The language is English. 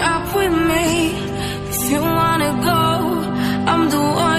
up with me. If you wanna go, I'm the one.